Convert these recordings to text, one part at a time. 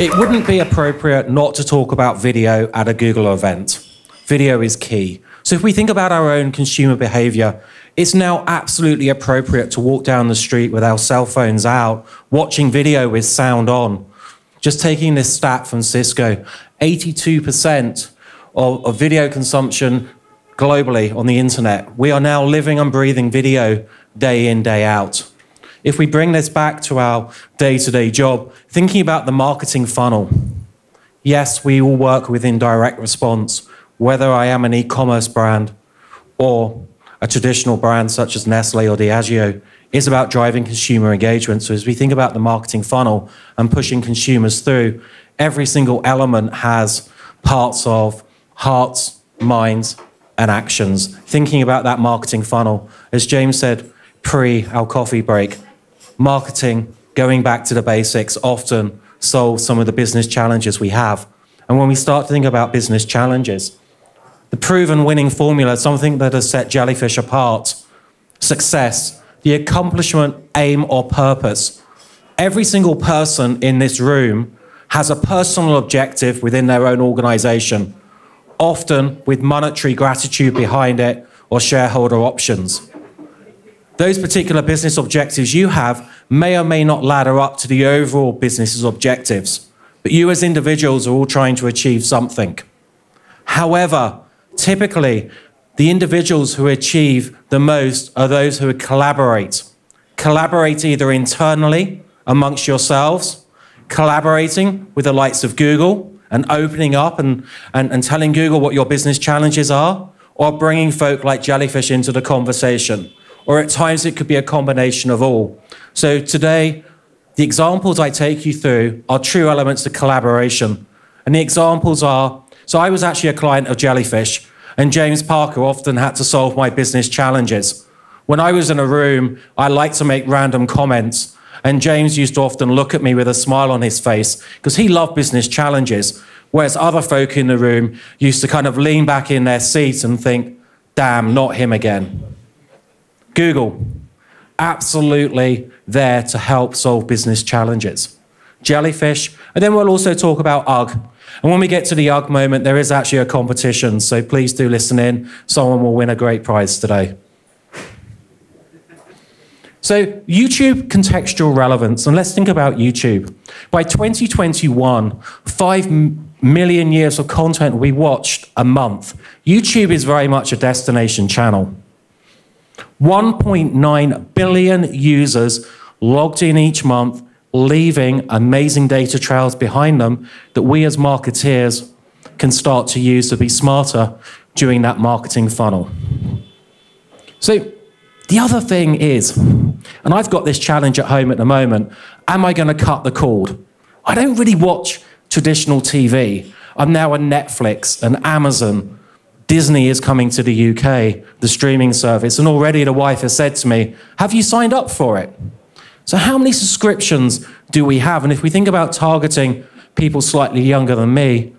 It wouldn't be appropriate not to talk about video at a Google event. Video is key. So if we think about our own consumer behavior, it's now absolutely appropriate to walk down the street with our cell phones out, watching video with sound on. Just taking this stat from Cisco, 82% of, of video consumption globally on the internet. We are now living and breathing video day in, day out. If we bring this back to our day to day job, thinking about the marketing funnel, yes, we all work within direct response, whether I am an e commerce brand or a traditional brand such as Nestle or Diageo, is about driving consumer engagement. So as we think about the marketing funnel and pushing consumers through, every single element has parts of hearts, minds, and actions. Thinking about that marketing funnel, as James said pre our coffee break, marketing, going back to the basics, often solves some of the business challenges we have. And when we start to think about business challenges, the proven winning formula, something that has set Jellyfish apart, success, the accomplishment, aim, or purpose. Every single person in this room has a personal objective within their own organization, often with monetary gratitude behind it or shareholder options those particular business objectives you have may or may not ladder up to the overall business's objectives. But you as individuals are all trying to achieve something. However, typically, the individuals who achieve the most are those who collaborate. Collaborate either internally amongst yourselves, collaborating with the likes of Google and opening up and, and, and telling Google what your business challenges are, or bringing folk like Jellyfish into the conversation or at times it could be a combination of all. So today, the examples I take you through are true elements of collaboration. And the examples are so I was actually a client of Jellyfish, and James Parker often had to solve my business challenges. When I was in a room, I liked to make random comments, and James used to often look at me with a smile on his face because he loved business challenges. Whereas other folk in the room used to kind of lean back in their seats and think, damn, not him again. Google, absolutely there to help solve business challenges. Jellyfish, and then we'll also talk about UGG. And when we get to the UGG moment, there is actually a competition, so please do listen in. Someone will win a great prize today. So, YouTube contextual relevance, and let's think about YouTube. By 2021, 5 million years of content we watched a month. YouTube is very much a destination channel. 1.9 billion users logged in each month, leaving amazing data trails behind them that we as marketeers can start to use to be smarter during that marketing funnel. So, the other thing is, and I've got this challenge at home at the moment am I going to cut the cord? I don't really watch traditional TV. I'm now a Netflix, an Amazon, Disney is coming to the UK, the streaming service, and already the wife has said to me, Have you signed up for it? So, how many subscriptions do we have? And if we think about targeting people slightly younger than me,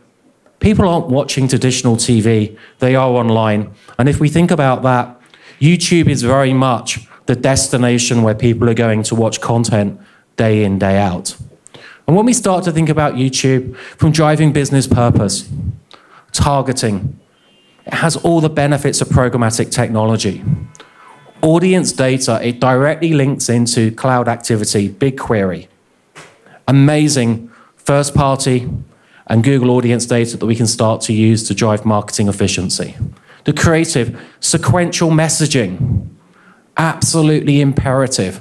people aren't watching traditional TV, they are online. And if we think about that, YouTube is very much the destination where people are going to watch content day in, day out. And when we start to think about YouTube from driving business purpose, targeting, it has all the benefits of programmatic technology. Audience data, it directly links into cloud activity, BigQuery. Amazing first party and Google audience data that we can start to use to drive marketing efficiency. The creative, sequential messaging, absolutely imperative.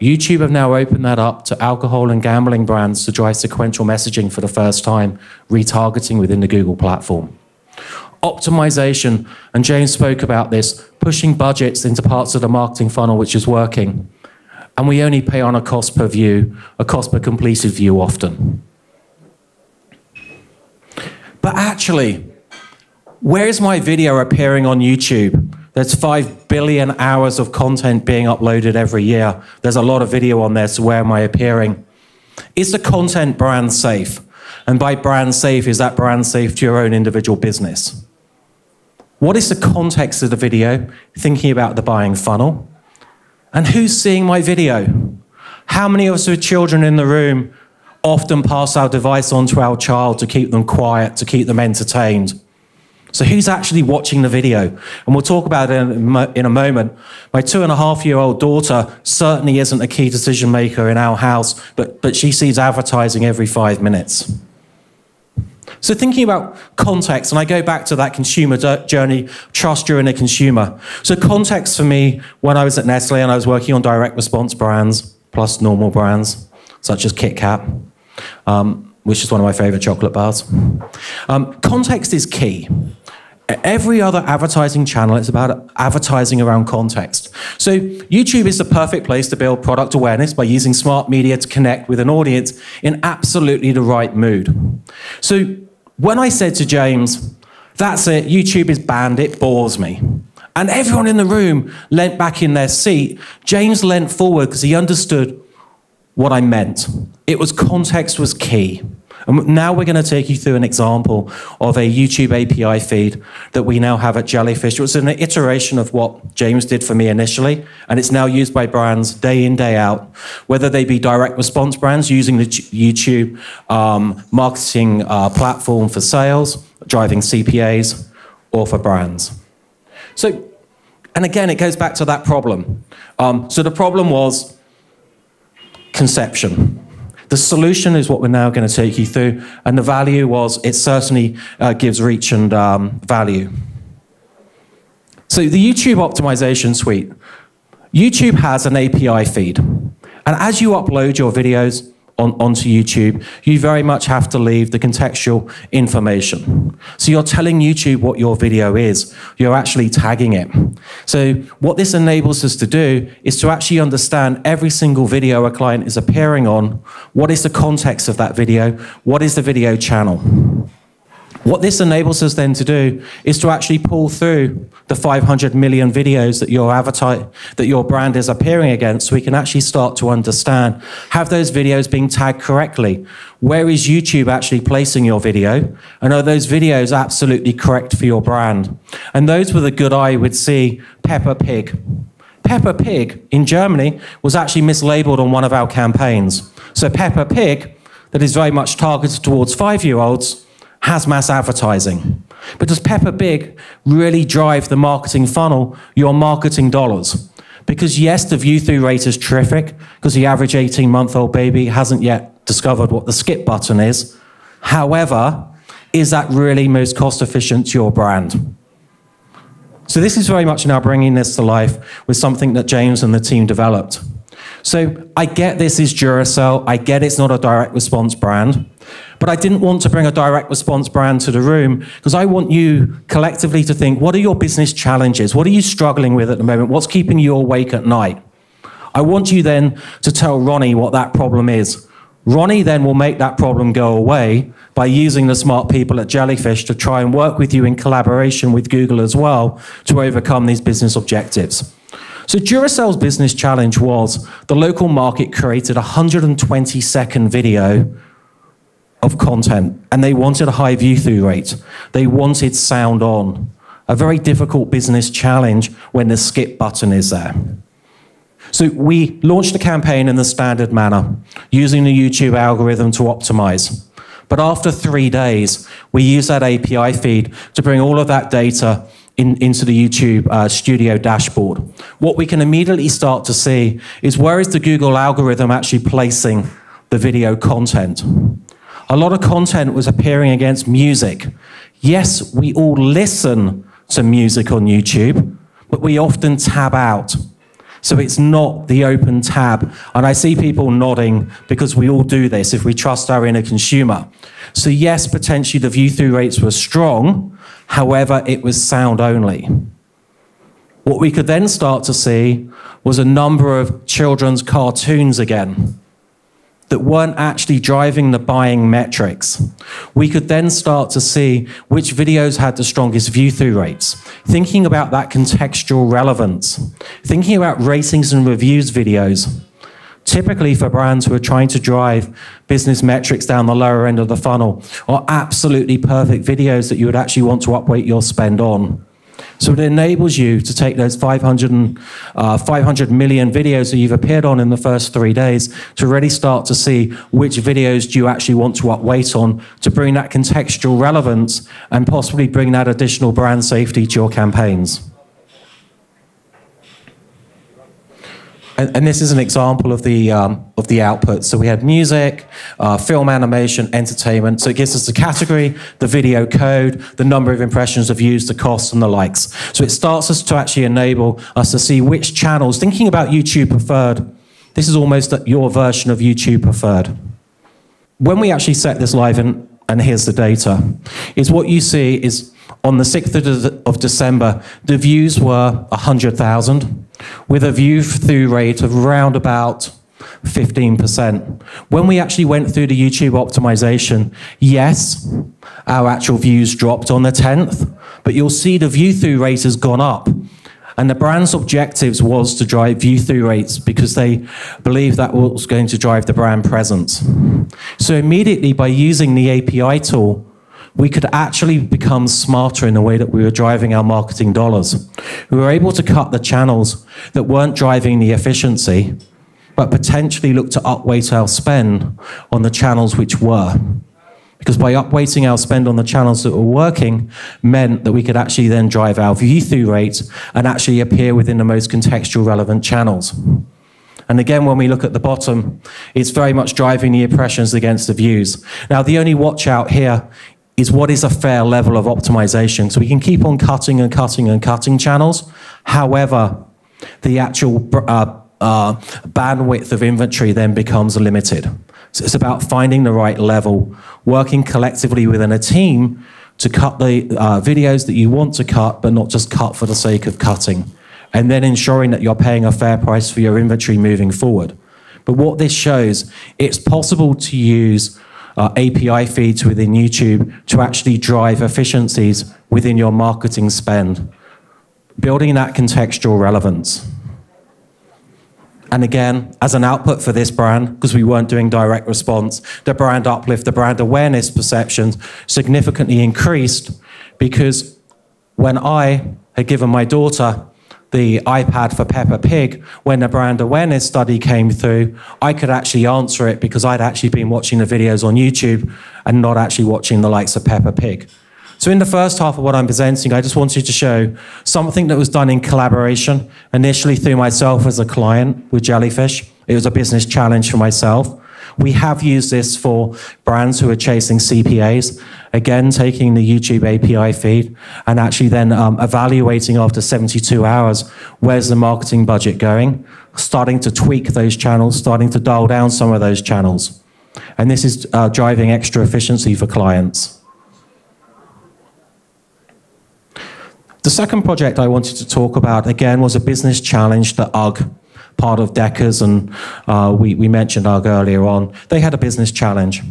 YouTube have now opened that up to alcohol and gambling brands to drive sequential messaging for the first time, retargeting within the Google platform optimization, and James spoke about this, pushing budgets into parts of the marketing funnel which is working. And we only pay on a cost per view, a cost per completed view often. But actually, where is my video appearing on YouTube? There's 5 billion hours of content being uploaded every year. There's a lot of video on there, so where am I appearing? Is the content brand safe? And by brand safe, is that brand safe to your own individual business? What is the context of the video? Thinking about the buying funnel. And who's seeing my video? How many of us with children in the room often pass our device on to our child to keep them quiet, to keep them entertained. So, who's actually watching the video? And we'll talk about it in a moment. My two and a half year old daughter certainly isn't a key decision maker in our house, but, but she sees advertising every five minutes. So, thinking about context, and I go back to that consumer journey, trust during a consumer. So, context for me, when I was at Nestle and I was working on direct response brands plus normal brands, such as Kit Kat, um, which is one of my favorite chocolate bars. Um, context is key. Every other advertising channel is about advertising around context. So YouTube is the perfect place to build product awareness by using smart media to connect with an audience in absolutely the right mood. So when I said to James, that's it, YouTube is banned, it bores me. And everyone in the room leant back in their seat. James leant forward because he understood what I meant. It was context was key. And now we're going to take you through an example of a YouTube API feed that we now have at Jellyfish. It was an iteration of what James did for me initially, and it's now used by brands day in, day out, whether they be direct response brands using the YouTube um, marketing uh, platform for sales, driving CPAs, or for brands. So, and again, it goes back to that problem. Um, so the problem was conception. The solution is what we're now going to take you through, and the value was it certainly uh, gives reach and um, value. So, the YouTube optimization suite. YouTube has an API feed, and as you upload your videos, on, onto YouTube, you very much have to leave the contextual information. So you're telling YouTube what your video is. You're actually tagging it. So what this enables us to do is to actually understand every single video a client is appearing on. What is the context of that video? What is the video channel? What this enables us then to do is to actually pull through the 500 million videos that your avatar, that your brand is appearing against, so we can actually start to understand, have those videos being tagged correctly? Where is YouTube actually placing your video? And are those videos absolutely correct for your brand? And those with a good eye would see Peppa Pig. Peppa Pig in Germany was actually mislabeled on one of our campaigns. So Peppa Pig, that is very much targeted towards five-year-olds, has mass advertising. But does Peppa Pig really drive the marketing funnel, your marketing dollars? Because yes, the view through rate is terrific, because the average 18 month old baby hasn't yet discovered what the skip button is. However, is that really most cost efficient to your brand? So, this is very much now bringing this to life with something that James and the team developed. So, I get this is Duracell, I get it's not a direct response brand. But I didn't want to bring a direct response brand to the room because I want you collectively to think what are your business challenges? What are you struggling with at the moment? What's keeping you awake at night? I want you then to tell Ronnie what that problem is. Ronnie then will make that problem go away by using the smart people at Jellyfish to try and work with you in collaboration with Google as well to overcome these business objectives. So Duracell's business challenge was the local market created a 120 second video of content and they wanted a high view through rate. They wanted sound on. A very difficult business challenge when the skip button is there. So we launched a campaign in the standard manner, using the YouTube algorithm to optimize. But after three days, we used that API feed to bring all of that data in, into the YouTube uh, Studio dashboard. What we can immediately start to see is where is the Google algorithm actually placing the video content? A lot of content was appearing against music. Yes, we all listen to music on YouTube, but we often tab out. So it's not the open tab. And I see people nodding because we all do this if we trust our inner consumer. So, yes, potentially the view through rates were strong. However, it was sound only. What we could then start to see was a number of children's cartoons again that weren't actually driving the buying metrics. We could then start to see which videos had the strongest view through rates, thinking about that contextual relevance, thinking about ratings and reviews videos. Typically, for brands who are trying to drive business metrics down the lower end of the funnel, are absolutely perfect videos that you would actually want to upweight your spend on. So it enables you to take those 500, and, uh, 500 million videos that you've appeared on in the first three days to really start to see which videos do you actually want to upweight on to bring that contextual relevance and possibly bring that additional brand safety to your campaigns. And, and, this is an example of the um, of the output. So we had music, uh, film, animation, entertainment. So it gives us the category, the video code, the number of impressions of views, the costs, and the likes. So it starts us to actually enable us to see which channels. Thinking about YouTube preferred, this is almost your version of YouTube preferred. When we actually set this live, and, and here's the data, is what you see is on the 6th of December, the views were 100,000 with a view through rate of around about 15%. When we actually went through the YouTube optimization, yes, our actual views dropped on the 10th, but you'll see the view through rate has gone up. And the brand's objectives was to drive view through rates because they believed that was going to drive the brand presence. So immediately by using the API tool, we could actually become smarter in the way that we were driving our marketing dollars. We were able to cut the channels that weren't driving the efficiency, but potentially look to upweight our spend on the channels which were. Because by upweighting our spend on the channels that were working meant that we could actually then drive our view through rate and actually appear within the most contextual relevant channels. And again, when we look at the bottom, it's very much driving the impressions against the views. Now, the only watch out here is what is a fair level of optimization. So we can keep on cutting and cutting and cutting channels. However, the actual uh, uh, bandwidth of inventory then becomes limited. So it's about finding the right level, working collectively within a team to cut the uh, videos that you want to cut, but not just cut for the sake of cutting. And then ensuring that you're paying a fair price for your inventory moving forward. But what this shows, it's possible to use uh, API feeds within YouTube to actually drive efficiencies within your marketing spend, building that contextual relevance. And again, as an output for this brand, because we weren't doing direct response, the brand uplift, the brand awareness perceptions significantly increased because when I had given my daughter the iPad for Peppa Pig, when the brand awareness study came through, I could actually answer it because I'd actually been watching the videos on YouTube and not actually watching the likes of Peppa Pig. So in the first half of what I'm presenting, I just wanted to show something that was done in collaboration, initially through myself as a client with Jellyfish. It was a business challenge for myself. We have used this for brands who are chasing CPAs, again, taking the YouTube API feed and actually then um, evaluating after 72 hours, where's the marketing budget going, starting to tweak those channels, starting to dial down some of those channels. And this is uh, driving extra efficiency for clients. The second project I wanted to talk about, again, was a business challenge that UGG part of Deckers, and uh, we, we mentioned UGG earlier on, they had a business challenge.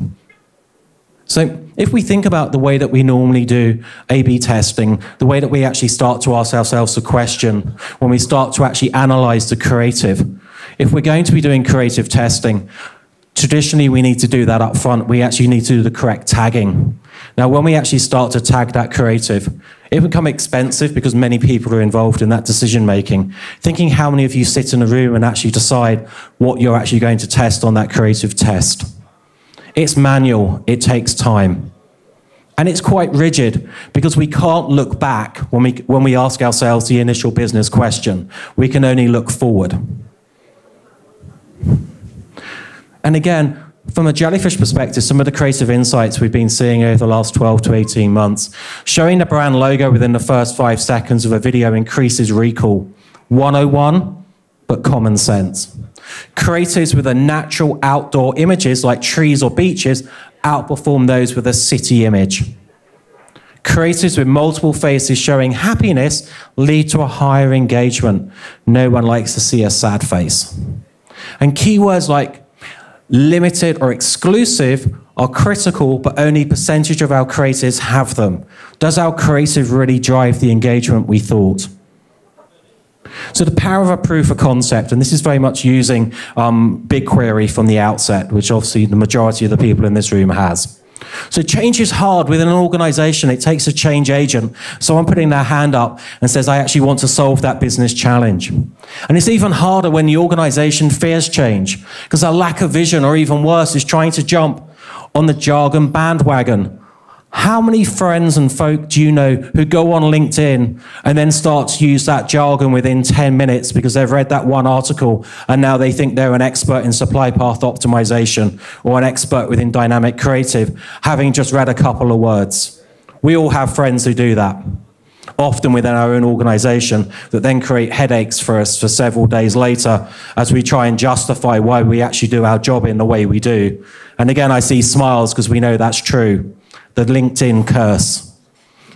So if we think about the way that we normally do A-B testing, the way that we actually start to ask ourselves a question, when we start to actually analyze the creative, if we're going to be doing creative testing, traditionally we need to do that up front. We actually need to do the correct tagging. Now, when we actually start to tag that creative, it become expensive because many people are involved in that decision making. Thinking how many of you sit in a room and actually decide what you're actually going to test on that creative test. It's manual, it takes time. And it's quite rigid because we can't look back when we, when we ask ourselves the initial business question. We can only look forward. And again, from a jellyfish perspective, some of the creative insights we've been seeing over the last 12 to 18 months, showing the brand logo within the first five seconds of a video increases recall. 101, but common sense. Creatives with a natural outdoor images like trees or beaches outperform those with a city image. Creatives with multiple faces showing happiness lead to a higher engagement. No one likes to see a sad face. And keywords like limited or exclusive are critical, but only percentage of our creators have them. Does our creative really drive the engagement we thought? So the power of a proof of concept, and this is very much using um, BigQuery from the outset, which obviously the majority of the people in this room has. So change is hard within an organization. It takes a change agent. Someone putting their hand up and says, I actually want to solve that business challenge. And it's even harder when the organization fears change because a lack of vision, or even worse, is trying to jump on the jargon bandwagon how many friends and folk do you know who go on LinkedIn and then start to use that jargon within 10 minutes because they've read that one article and now they think they're an expert in supply path optimization or an expert within dynamic creative, having just read a couple of words? We all have friends who do that, often within our own organization, that then create headaches for us for several days later as we try and justify why we actually do our job in the way we do. And again, I see smiles because we know that's true the LinkedIn curse.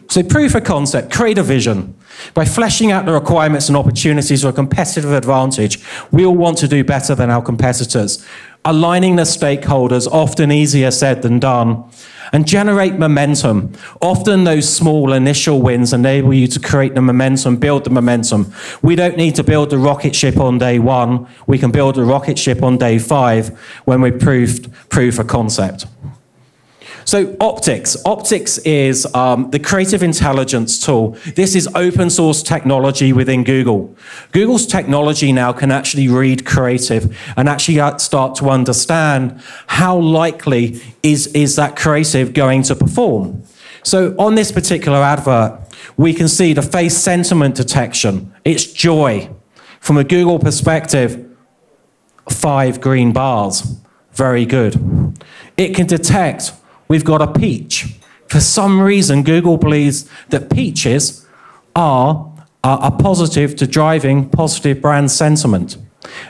So, proof of concept, create a vision. By fleshing out the requirements and opportunities for a competitive advantage, we all want to do better than our competitors. Aligning the stakeholders, often easier said than done, and generate momentum. Often those small initial wins enable you to create the momentum, build the momentum. We don't need to build the rocket ship on day one. We can build a rocket ship on day five when we've proved proof of concept. So Optics. Optics is um, the creative intelligence tool. This is open source technology within Google. Google's technology now can actually read creative and actually start to understand how likely is, is that creative going to perform. So on this particular advert, we can see the face sentiment detection. It's joy. From a Google perspective, five green bars. Very good. It can detect we've got a peach. For some reason, Google believes that peaches are a positive to driving positive brand sentiment.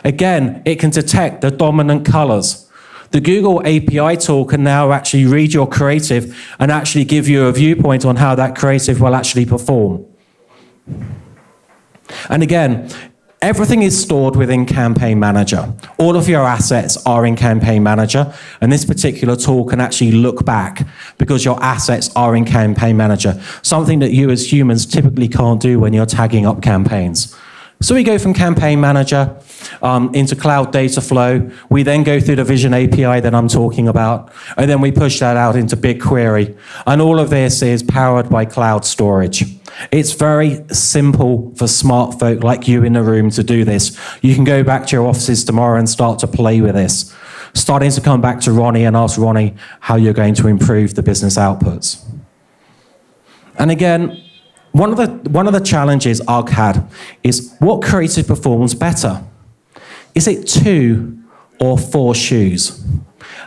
Again, it can detect the dominant colors. The Google API tool can now actually read your creative and actually give you a viewpoint on how that creative will actually perform. And again, Everything is stored within Campaign Manager. All of your assets are in Campaign Manager, and this particular tool can actually look back because your assets are in Campaign Manager, something that you as humans typically can't do when you're tagging up campaigns. So we go from Campaign Manager um, into Cloud Data Flow. We then go through the Vision API that I'm talking about, and then we push that out into BigQuery. And all of this is powered by cloud storage. It's very simple for smart folk like you in the room to do this. You can go back to your offices tomorrow and start to play with this. Starting to come back to Ronnie and ask Ronnie how you're going to improve the business outputs. And again, one of the, one of the challenges UGG had is what creative performs better? Is it two or four shoes?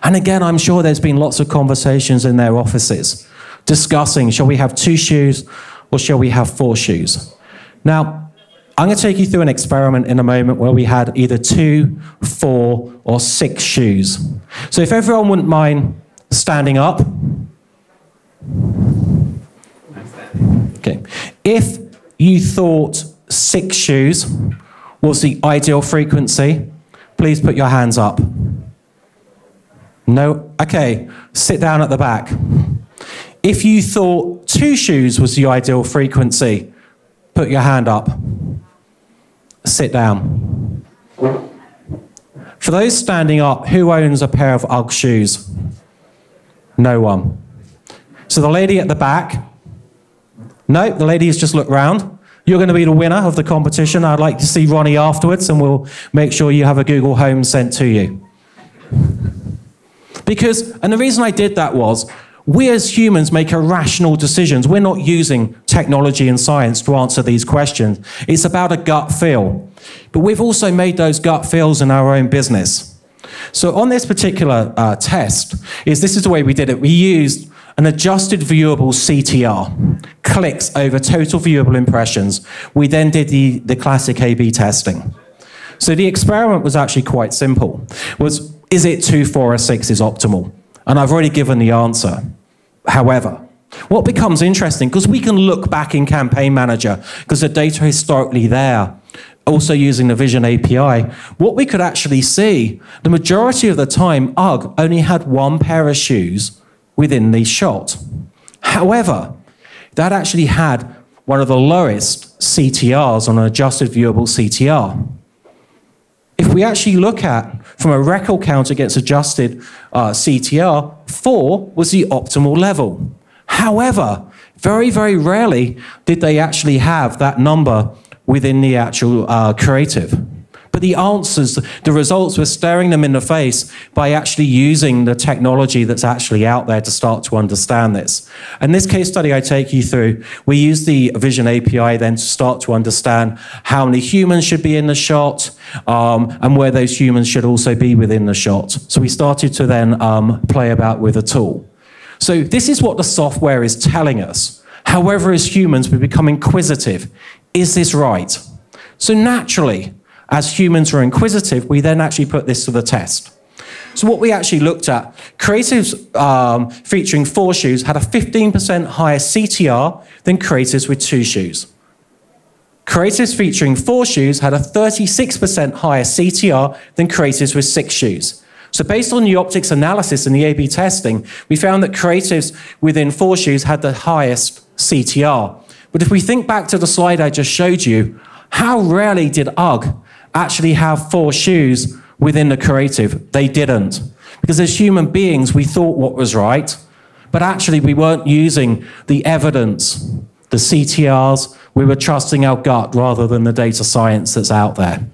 And again, I'm sure there's been lots of conversations in their offices discussing shall we have two shoes or shall we have four shoes? Now, I'm going to take you through an experiment in a moment where we had either two, four, or six shoes. So if everyone wouldn't mind standing up. Okay. If you thought six shoes was the ideal frequency, please put your hands up. No? Okay. Sit down at the back. If you thought two shoes was the ideal frequency, put your hand up. Sit down. For those standing up, who owns a pair of UGG shoes? No one. So the lady at the back, no, the lady has just looked round. You're going to be the winner of the competition. I'd like to see Ronnie afterwards, and we'll make sure you have a Google Home sent to you. Because, and the reason I did that was we as humans make irrational decisions. We're not using technology and science to answer these questions. It's about a gut feel. But we've also made those gut feels in our own business. So on this particular uh, test, is this is the way we did it. We used an adjusted viewable CTR, clicks over total viewable impressions. We then did the, the classic A-B testing. So the experiment was actually quite simple. Was, is it two, four, or six is optimal? And I've already given the answer. However, what becomes interesting, because we can look back in Campaign Manager, because the data historically there, also using the Vision API, what we could actually see, the majority of the time, UGG only had one pair of shoes within the shot. However, that actually had one of the lowest CTRs on an adjusted viewable CTR. If we actually look at from a record count against adjusted uh, CTR, four was the optimal level. However, very, very rarely did they actually have that number within the actual uh, creative. But the answers, the results were staring them in the face by actually using the technology that's actually out there to start to understand this. And this case study I take you through, we use the Vision API then to start to understand how many humans should be in the shot um, and where those humans should also be within the shot. So we started to then um, play about with a tool. So this is what the software is telling us. However, as humans, we become inquisitive. Is this right? So naturally, as humans are inquisitive, we then actually put this to the test. So what we actually looked at, creatives um, featuring four shoes had a 15% higher CTR than creatives with two shoes. Creatives featuring four shoes had a 36% higher CTR than creatives with six shoes. So based on the optics analysis and the A-B testing, we found that creatives within four shoes had the highest CTR. But if we think back to the slide I just showed you, how rarely did UGG actually have four shoes within the creative. They didn't. Because as human beings, we thought what was right, but actually we weren't using the evidence, the CTRs. We were trusting our gut rather than the data science that's out there.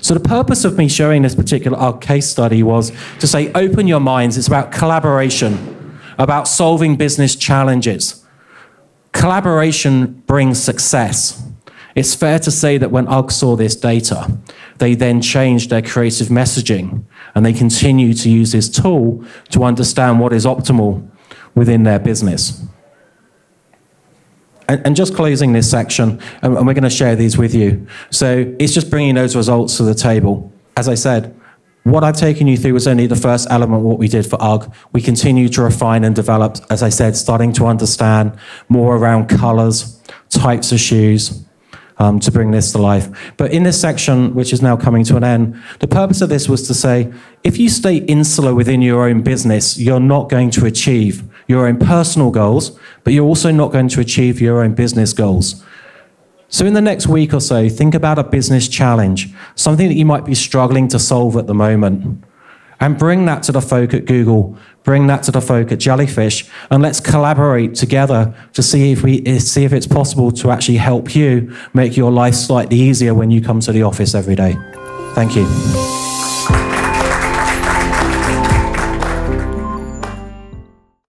So the purpose of me showing this particular uh, case study was to say, open your minds. It's about collaboration, about solving business challenges. Collaboration brings success. It's fair to say that when UGG saw this data, they then changed their creative messaging and they continue to use this tool to understand what is optimal within their business. And, and just closing this section, and, we're going to share these with you. So it's just bringing those results to the table. As I said, what I've taken you through was only the first element of what we did for UGG. We continue to refine and develop, as I said, starting to understand more around colors, types of shoes, um, to bring this to life. But in this section, which is now coming to an end, the purpose of this was to say if you stay insular within your own business, you're not going to achieve your own personal goals, but you're also not going to achieve your own business goals. So, in the next week or so, think about a business challenge, something that you might be struggling to solve at the moment, and bring that to the folk at Google bring that to the folk at Jellyfish, and let's collaborate together to see if we eh, see if it's possible to actually help you make your life slightly easier when you come to the office every day. Thank you.